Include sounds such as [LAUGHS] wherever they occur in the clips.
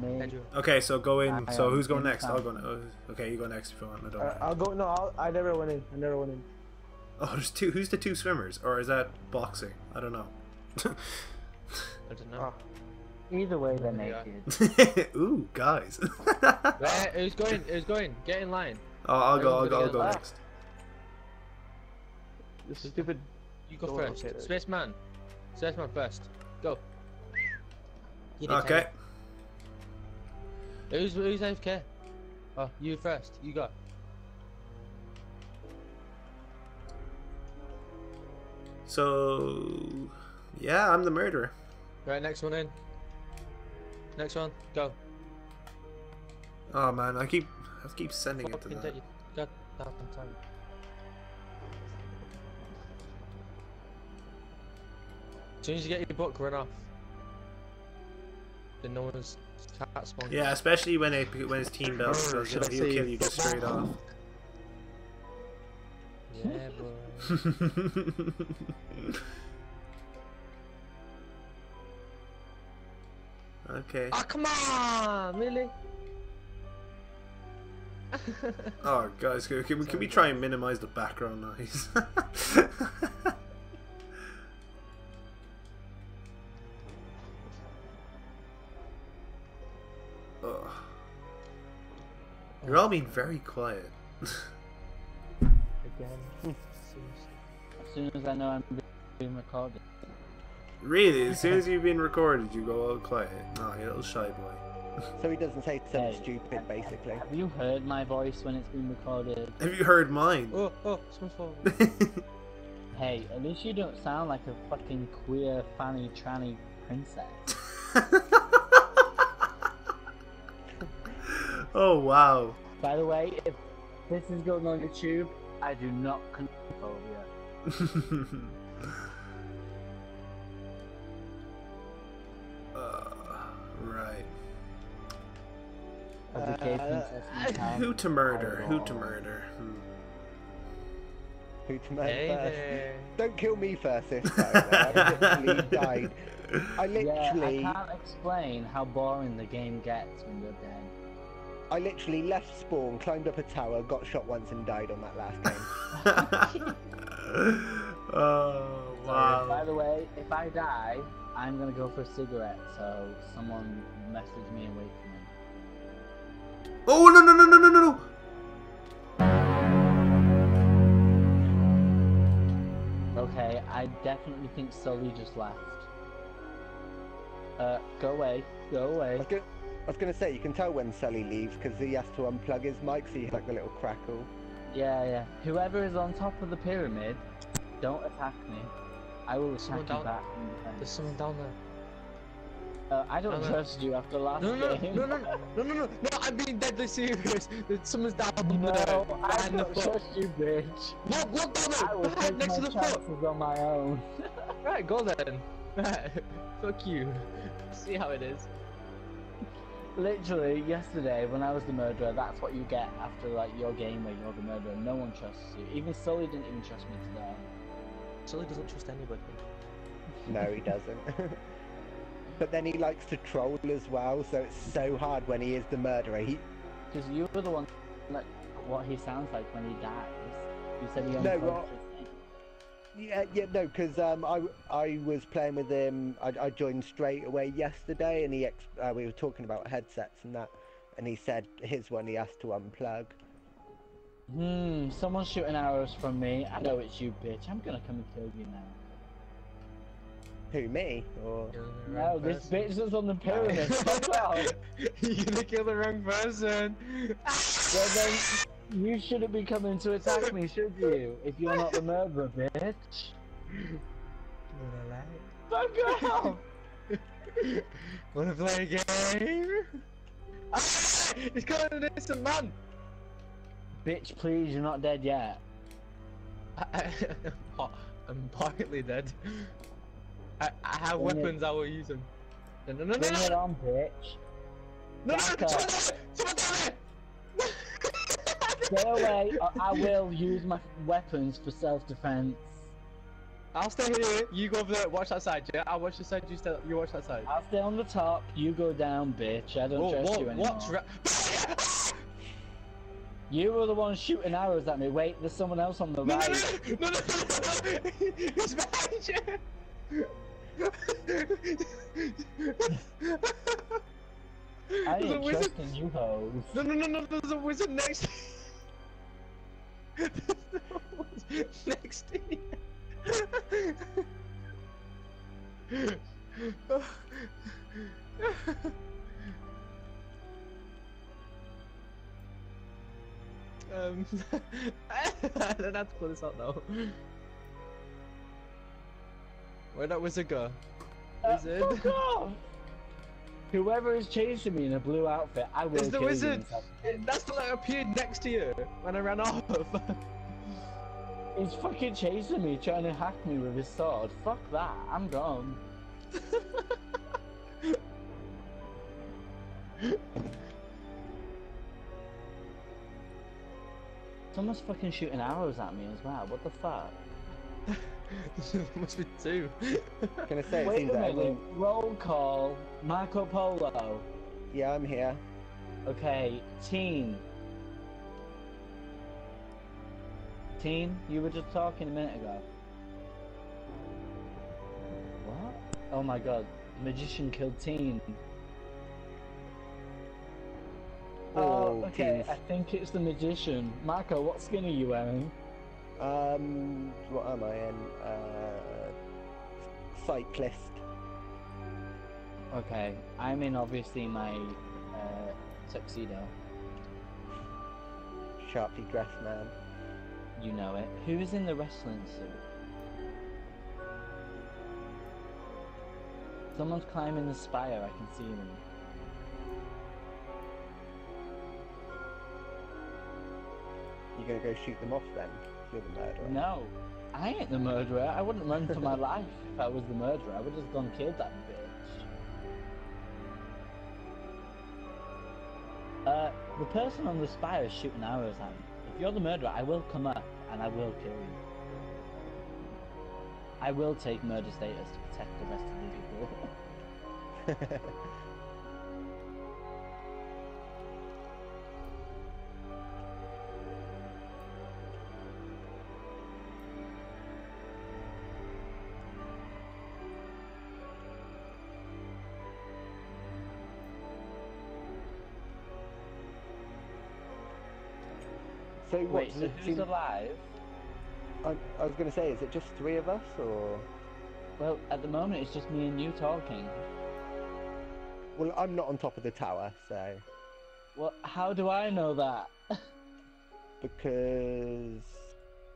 Me. Okay, so go in. I So who's going in next? I'll go. oh, Okay, you go next if you want. I don't Uh. I'll go. No, I'll, I never went in. I never went in. Oh, there's two. Who's the two swimmers? Or is that boxing? I don't know. I don't know. Oh. Either way, they're naked. [LAUGHS] Ooh, guys. Where? Who's going? Who's going? Get in line. Oh, I'll go. I'll go. I'll go get next. This is stupid. You go Go first. okay, then. Spaceman. Spaceman first. Go. Okay. Who's who's AFK? Oh, you first. You go. So, yeah, I'm the murderer. Right, next one in. Next one. Go. Oh man, I keep, I keep sending it to that. your goddamn time. As soon as you get your book, run off. Then no one's. Yeah, especially when it when his team builds, Brr, so, should he'll, I he'll kill you just straight off. Yeah, bro. [LAUGHS] okay. Oh, come on! Really? Oh, guys, can, can, we- can we try and minimize the background noise? [LAUGHS] You're all being very quiet. Again. As soon as I know I'm being recorded. really? As soon as you've been recorded, you go all quiet. No, you little shy boy. [LAUGHS] So he doesn't say something Hey. stupid, basically. Have you heard my voice when it's been recorded? Have you heard mine? Oh, oh, it's my fault. [LAUGHS] Hey, at least you don't sound like a fucking queer, fanny, tranny princess. [LAUGHS] oh wow. By the way, if this is going on YouTube, I do not control [LAUGHS] you. uh, right. As a gay Uh, princess in town. Who to murder? Who to murder? Hmm. Who to murder Hey first? there. Don't kill me first this [LAUGHS] time. I literally died. I Yeah, I literally, can't explain how boring the game gets when you're dead. I literally left spawn, climbed up a tower, got shot once, and died on that last game. [LAUGHS] oh wow. By the way, if I die, I'm gonna go for a cigarette, so someone message me and wait for me. Oh no no no no no no no! Okay, I definitely think Sully just left. Uh, go away, go away. was, gonna, I was gonna say, you can tell when Sully leaves because he has to unplug his mic, so you hear like the little crackle. Yeah, yeah. Whoever is on top of the pyramid, don't attack me. I will attack Someone you down- back in. There's someone down there. Uh, I don't down there. trust you after last No, no, no, game. no, no, no, no, no, no, no, I'm being deadly serious. There's [LAUGHS] Someone's down No, there. I the don't foot. trust you, bitch. Look, look down I there. will Behind, take next my to the chances foot. on my own. [LAUGHS] Right, go then. Right, [LAUGHS] fuck you. See how it is. Literally, yesterday when I was the murderer, that's what you get after like your game where you're the murderer. No one trusts you. Even Sully didn't even trust me today. Sully doesn't trust anybody. No, he doesn't. [LAUGHS] but then he likes to troll as well, so it's so hard when he is the murderer. He Because you were the one like what he sounds like when he dies. You said he No, unconscious. what- Yeah, yeah, no, because um, I, I was playing with him. I, I joined straight away yesterday, and he ex- uh, we were talking about headsets and that, and he said his one he has to unplug. Hmm, someone's shooting arrows from me. I know it's you, bitch. I'm gonna come and kill you now. Who me? Or No, this bitch that's on the [LAUGHS] pyramid. Fuck [LAUGHS] off. You're gonna kill the wrong person. [LAUGHS] Well then, you shouldn't be coming to attack me, should you? If you're not the murderer, bitch. Fuck off! [LAUGHS] Wanna play a game? [LAUGHS] He's got an innocent man. Bitch, please, you're not dead yet. [LAUGHS] Oh, I'm partly dead. I, I have Bring it. weapons I will use them. No, no, no, no, Bring it on, bitch. no, no, back no, up. Someone down there, Stay away, or I will use my weapons for self-defense. I'll stay here. You go over there. Watch that side. Yeah, I'll watch the side. You stay. You watch that side. I'll stay on the top. You go down, bitch. I don't Whoa, trust whoa, you anymore. watch. You were the one shooting arrows at me. Wait, there's someone else on the no, no, right. no, no, no, no, no. [LAUGHS] He's behind you. I ain't trusting you hoes. No, no, no, no. There's a wizard next. Next to you. [LAUGHS] um, [LAUGHS] I don't have to pull this out now. Where'd that wizard go? Uh, Wizard. off! Whoever is chasing me in a blue outfit, I will It's the kill wizard. That's the one that appeared next to you when I ran off. [LAUGHS] He's fucking chasing me, trying to hack me with his sword. Fuck that, I'm gone. [LAUGHS] Someone's fucking shooting arrows at me as well. What the fuck? [LAUGHS] there [LAUGHS] must be two. Gonna say it Wait seems a that minute. everyone- Roll call. Marco Polo. Yeah, I'm here. Okay, teen. Teen, you were just talking a minute ago. What? Oh my god, magician killed teen. Oh, Oh, okay, teens. I think it's the magician. Marco, what skin are you wearing? Um, what am I in? Uh, cyclist. Okay, I'm in obviously my uh, tuxedo. Sharply dressed man. You know it. Who is in the wrestling suit? Someone's climbing the spire, I can see them. You gonna go shoot them off then? You're the murderer. No, I ain't the murderer. I wouldn't run for my [LAUGHS] life if I was the murderer. I would have just gone and killed that bitch. Uh, the person on the spire is shooting arrows at me. If you're the murderer, I will come up and I will kill you. I will take murder status to protect the rest of the people. [LAUGHS] [LAUGHS] so what? Wait, so who's alive? I, I was gonna say, is it just three of us or? Well, at the moment it's just me and you talking. Well, I'm not on top of the tower, so Well, how do I know that? [LAUGHS] because.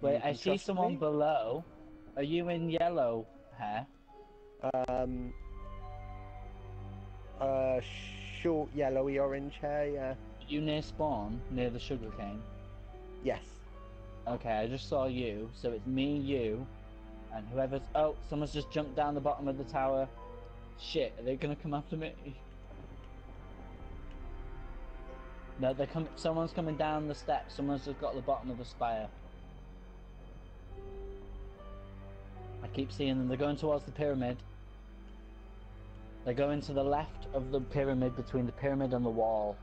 Wait, I see someone me? below. Are you in yellow hair? Um. Uh, short yellowy orange hair. Yeah. Are you near spawn, near the sugarcane? Yes. Okay, I just saw you, so it's me, you, and whoever's. Oh, someone's just jumped down the bottom of the tower. Shit, are they gonna come after me? No, they're coming. Someone's coming down the steps. Someone's just got the bottom of the spire. I keep seeing them. They're going towards the pyramid. They're going to the left of the pyramid, between the pyramid and the wall.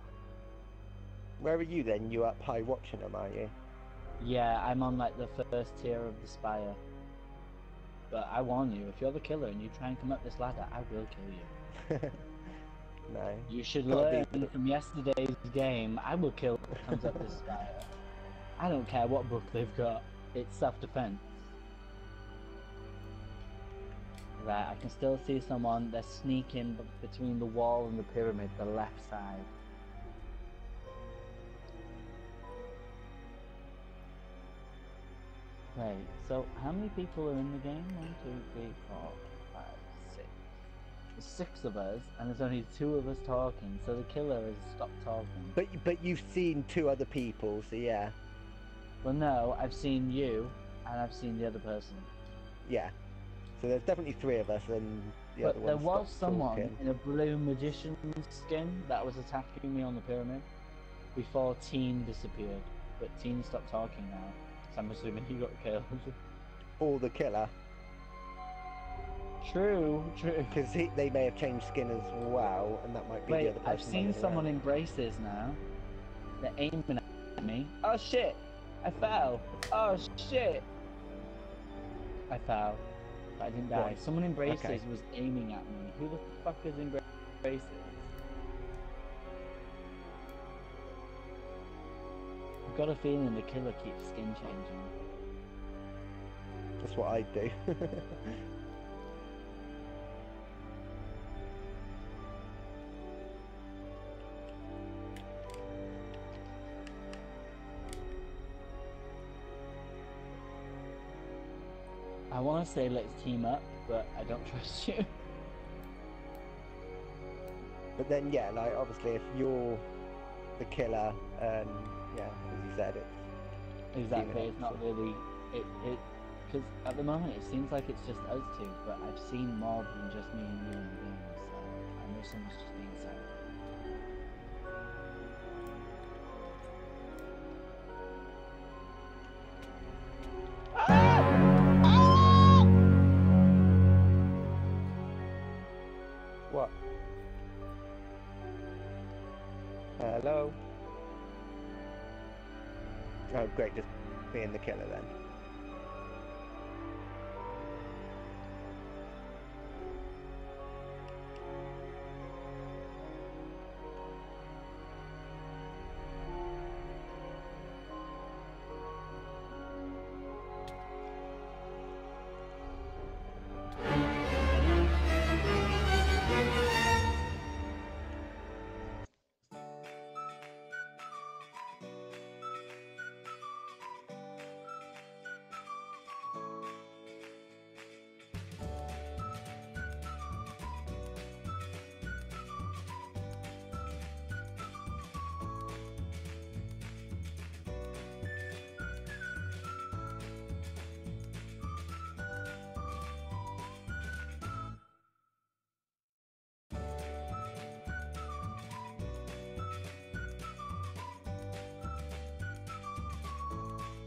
Where are you then? You up high watching them, are you? Yeah, I'm on like the first tier of the spire. But I warn you, if you're the killer and you try and come up this ladder, I will kill you. [LAUGHS] no. You should Gotta be- learn from yesterday's game. I will kill who comes up this spire. I don't care what book they've got. It's self-defense. Right, I can still see someone. They're sneaking between the wall and the pyramid, the left side. Wait, so how many people are in the game? One, two, three, four, five, six. There's six of us, and there's only two of us talking, so the killer has stopped talking. But but you've seen two other people, so yeah, Well, no, I've seen you, and I've seen the other person. yeah. So there's definitely three of us, and the other but one. there was someone talking. in a blue magician skin that was attacking me on the pyramid before Teen disappeared. But Teen stopped talking now, I'm assuming he got killed. [LAUGHS] Or the killer. True, true. Because they may have changed skin as well, and that might be the Wait, other person. I've seen someone around. in braces now. They're aiming at me. Oh shit! I fell. Oh shit! I fell, but I didn't die. Right. Someone in braces Okay. was aiming at me. Who the fuck is in bra- braces? Got a feeling the killer keeps skin changing. That's what I'd do. [LAUGHS] I want to say let's team up, but I don't [LAUGHS] trust you. but then, yeah, like obviously, if you're the killer, and yeah, as you said, it's Exactly, it's not really it it because at the moment it seems like it's just us two, but I've seen more than just me and you in the game, so I know someone's just being sad. what? Hello. Oh, great, just being the killer then.